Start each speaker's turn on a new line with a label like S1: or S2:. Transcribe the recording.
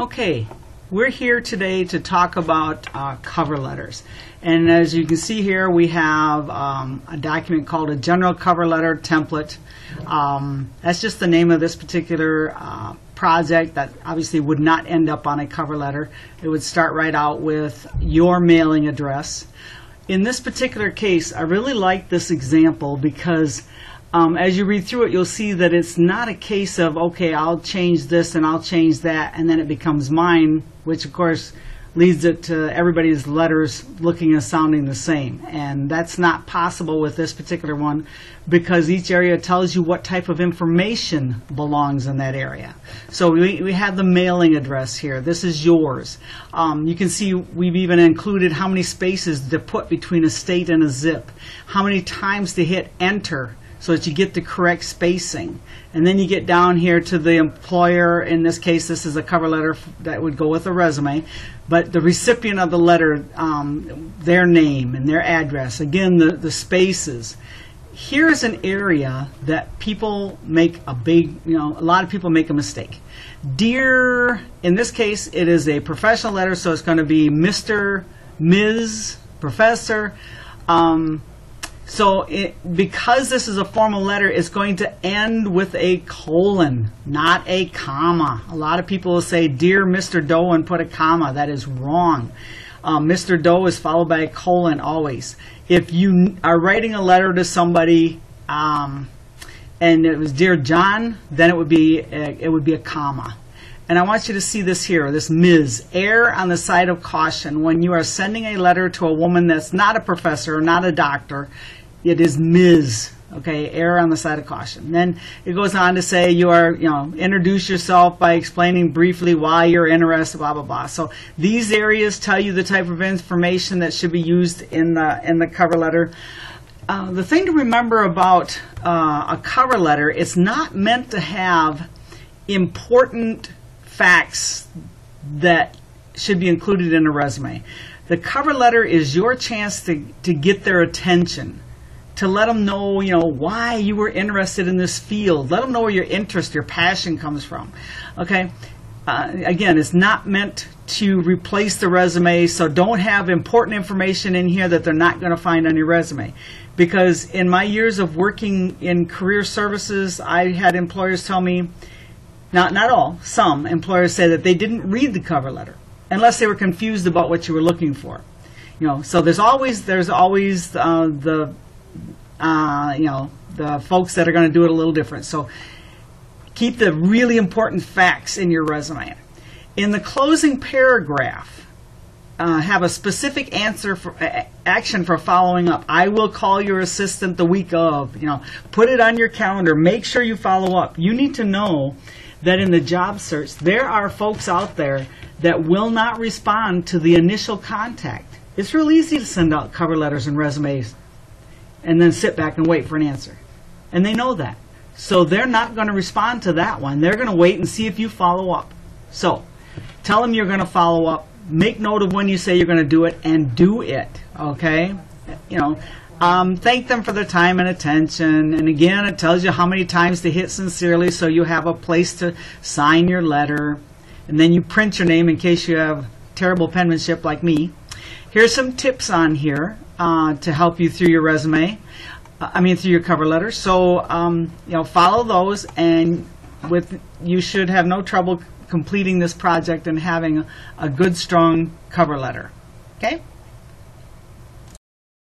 S1: Okay, we're here today to talk about uh, cover letters. And as you can see here, we have um, a document called a General Cover Letter Template. Um, That's just the name of this particular uh, project that obviously would not end up on a cover letter. It would start right out with your mailing address. In this particular case, I really like this example because um, as you read through it, you'll see that it's not a case of, okay, I'll change this and I'll change that, and then it becomes mine, which of course leads it to everybody's letters looking and sounding the same. And that's not possible with this particular one because each area tells you what type of information belongs in that area. So we, we have the mailing address here. This is yours. Um, you can see we've even included how many spaces to put between a state and a zip, how many times to hit enter so that you get the correct spacing. And then you get down here to the employer. In this case, this is a cover letter that would go with a resume. But the recipient of the letter, um, their name and their address, again, the, the spaces. Here's an area that people make a big, you know, a lot of people make a mistake. Dear, in this case, it is a professional letter, so it's going to be Mr., Ms., Professor. Um, so it, because this is a formal letter, it's going to end with a colon, not a comma. A lot of people will say, Dear Mr. Doe, and put a comma. That is wrong. Um, Mr. Doe is followed by a colon always. If you are writing a letter to somebody, um, and it was Dear John, then it would be a, it would be a comma. And I want you to see this here, this Ms. Err on the side of caution when you are sending a letter to a woman that's not a professor, not a doctor. It is Ms. Okay, err on the side of caution. Then it goes on to say you are, you know, introduce yourself by explaining briefly why you're interested, blah blah blah. So these areas tell you the type of information that should be used in the in the cover letter. Uh, the thing to remember about uh, a cover letter, it's not meant to have important facts that should be included in a resume. The cover letter is your chance to, to get their attention, to let them know, you know, why you were interested in this field. Let them know where your interest, your passion comes from. Okay? Uh, again, it's not meant to replace the resume, so don't have important information in here that they're not going to find on your resume. Because in my years of working in career services, I had employers tell me, not not all, some employers say that they didn't read the cover letter unless they were confused about what you were looking for. You know, so there's always there's always uh, the uh, you know the folks that are going to do it a little different. So keep the really important facts in your resume. In the closing paragraph, uh, have a specific answer for uh, action for following up. I will call your assistant the week of. You know, put it on your calendar. Make sure you follow up. You need to know that in the job search there are folks out there that will not respond to the initial contact. It's real easy to send out cover letters and resumes and then sit back and wait for an answer. And they know that. So they're not going to respond to that one. They're going to wait and see if you follow up. So tell them you're going to follow up. Make note of when you say you're going to do it and do it. Okay? You know, um, thank them for their time and attention. And again, it tells you how many times to hit sincerely so you have a place to sign your letter. And then you print your name in case you have terrible penmanship like me. Here's some tips on here uh, to help you through your resume. uh, I mean, through your cover letter. So, um, you know, follow those, and with you should have no trouble completing this project and having a, a good, strong cover letter. Okay.